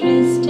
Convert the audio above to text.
precious